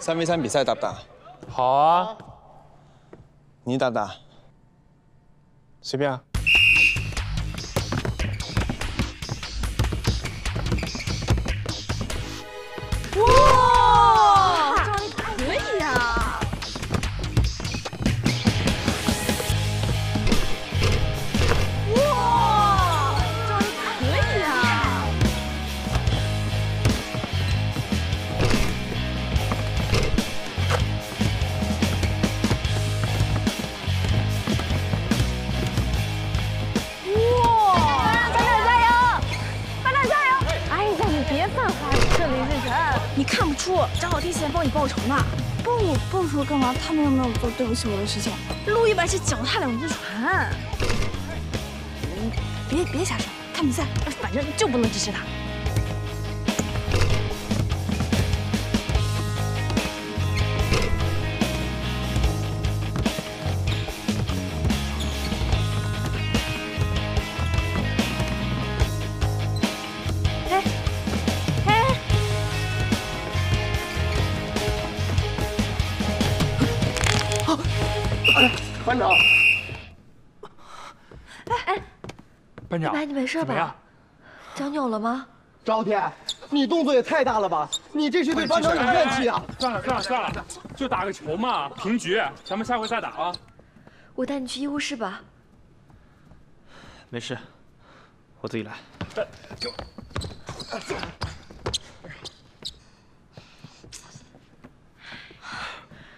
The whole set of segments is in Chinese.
三 v 三比赛打不打？好啊，你打不打？随便啊。你看不出张小天现在帮你报仇呢？帮我报仇干嘛？他们又没有做对不起我的事情。陆一白是脚踏两只船。别别瞎说，看比赛，反正就不能支持他。班长，哎哎班长，白你没事怎么样吧？？长扭了吗？赵天，你动作也太大了吧！你这是对班长有怨气啊！算了算了算了，就打个球嘛，平局，咱们下回再打啊。我带你去医务室吧。没事，我自己来。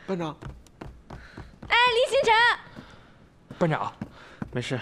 班长，哎，林星辰，班长，没事，